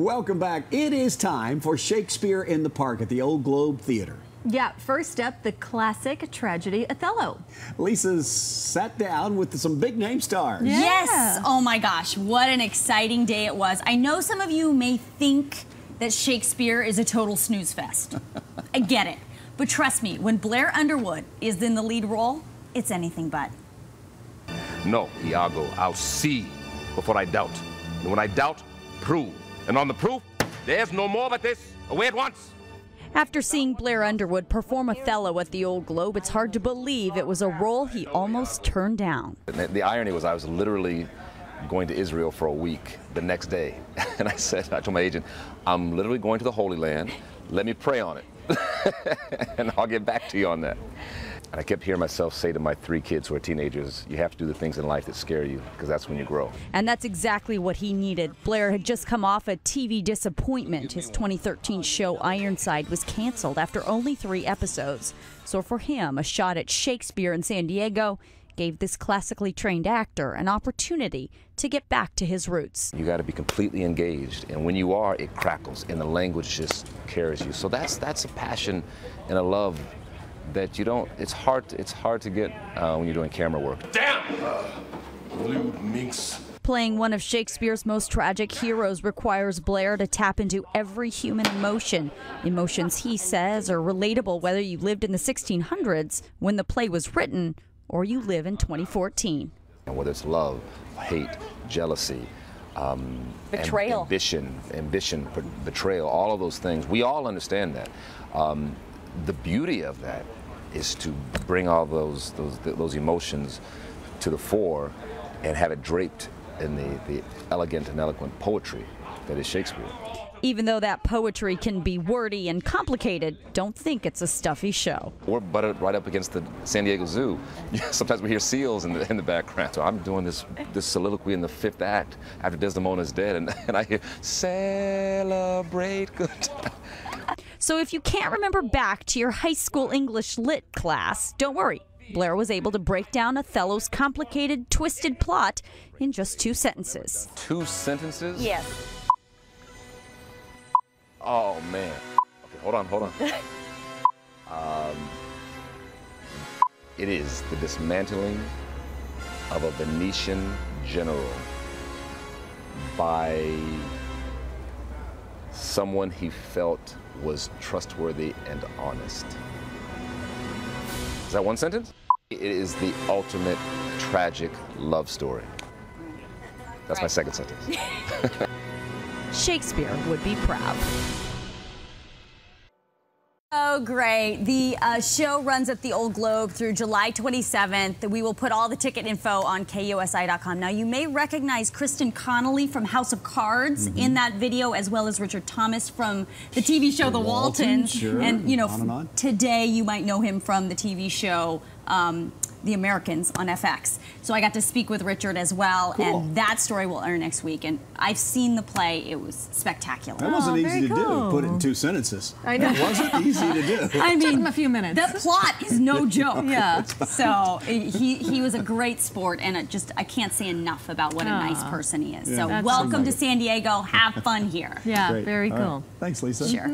Welcome back. It is time for Shakespeare in the Park at the Old Globe Theater. Yeah, first up, the classic tragedy Othello. Lisa's sat down with some big name stars. Yeah. Yes. Oh my gosh, what an exciting day it was. I know some of you may think that Shakespeare is a total snooze fest. I get it. But trust me, when Blair Underwood is in the lead role, it's anything but. No, Iago, I'll see before I doubt. And when I doubt, prove. And on the proof, there's no more but this. Away at once. After seeing Blair Underwood perform Othello at the Old Globe, it's hard to believe it was a role he almost turned down. The, the irony was I was literally going to Israel for a week the next day. And I said, I told my agent, I'm literally going to the Holy Land. Let me pray on it. and I'll get back to you on that. And I kept hearing myself say to my three kids who are teenagers, you have to do the things in life that scare you, because that's when you grow. And that's exactly what he needed. Blair had just come off a TV disappointment. His 2013 show Ironside was canceled after only three episodes. So for him, a shot at Shakespeare in San Diego gave this classically trained actor an opportunity to get back to his roots. You got to be completely engaged, and when you are, it crackles, and the language just carries you. So that's that's a passion and a love that you don't. It's hard. It's hard to get uh, when you're doing camera work. Damn, uh, minx. Playing one of Shakespeare's most tragic heroes requires Blair to tap into every human emotion. Emotions he says are relatable whether you lived in the 1600s when the play was written or you live in 2014. And whether it's love, hate, jealousy, um, betrayal, ambition, ambition, betrayal, all of those things, we all understand that. Um, the beauty of that is to bring all those those those emotions to the fore and have it draped in the, the elegant and eloquent poetry that is Shakespeare. Even though that poetry can be wordy and complicated, don't think it's a stuffy show. We're butted right up against the San Diego Zoo. Sometimes we hear seals in the, in the background. So I'm doing this, this soliloquy in the fifth act after Desdemona's dead, and, and I hear, celebrate good time. So if you can't remember back to your high school English lit class, don't worry. Blair was able to break down Othello's complicated, twisted plot in just two sentences. Two sentences? Yes. Oh, man. Okay, hold on, hold on. um, it is the dismantling of a Venetian general by someone he felt was trustworthy and honest. Is that one sentence? It is the ultimate tragic love story. That's right. my second sentence. Shakespeare would be proud. Oh, great. The uh, show runs at the Old Globe through July 27th. We will put all the ticket info on KUSI.com. Now, you may recognize Kristen Connolly from House of Cards mm -hmm. in that video, as well as Richard Thomas from the TV show The, the Waltons. Waltons. Sure. And, you know, on and on. today you might know him from the TV show um, the Americans on FX. So I got to speak with Richard as well, cool. and that story will air next week. And I've seen the play; it was spectacular. That wasn't oh, easy to cool. do. Put it in two sentences. I know. It wasn't easy to do. I mean, Took him a few minutes. The plot is no joke. yeah. So eh, he he was a great sport, and I just I can't say enough about what a nice person he is. Yeah. So That's welcome to San Diego. Have fun here. Yeah, Great. very cool. Right. Thanks, Lisa. Sure.